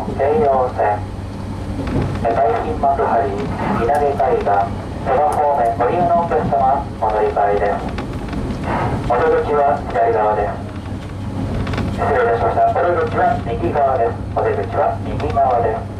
の京葉線。大金幕張稲毛海岸戸田方面ご利用のお客様お乗り換えですお出口は左側です。失礼いたしました。お出口は右側です。お出口は右側です。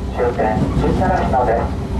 終点17時のです。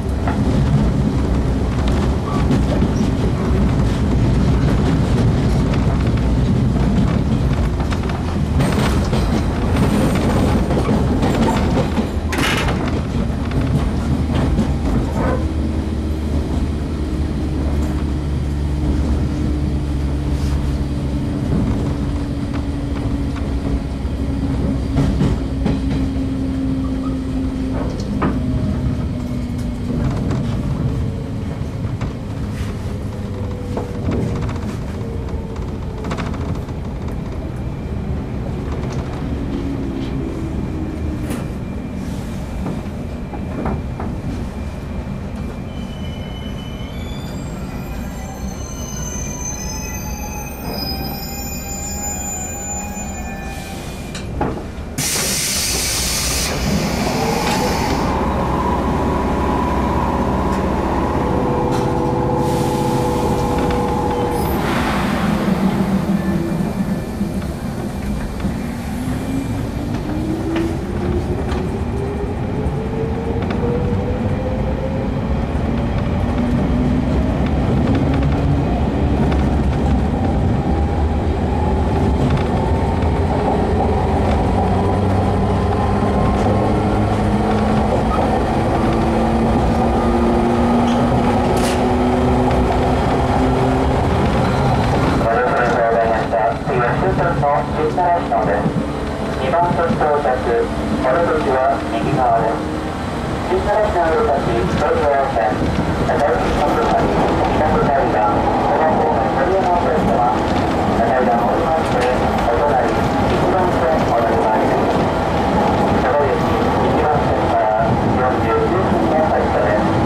新奈良市の上先東京線大金幕張南大岩小田方面鳥山お客様階段を降りましてお隣1番線お乗り換えです坂口1番線から49分の発車です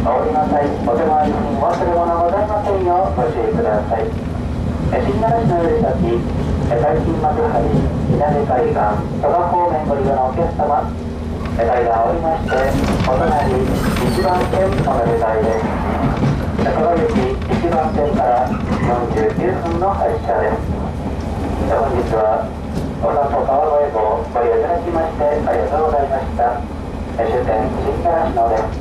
降りなさい。お手回りに忘れ物ございませんようご注意ください新奈良市のより先、大金幕張、南海岸、戸田方面ご利用のお客様、階段を降りまして、お隣、1番線お乗り換えです。坂口1番線から49分の発車です。本日は、お里川越号ご利用いただきましてありがとうございました。終点新奈良市のです。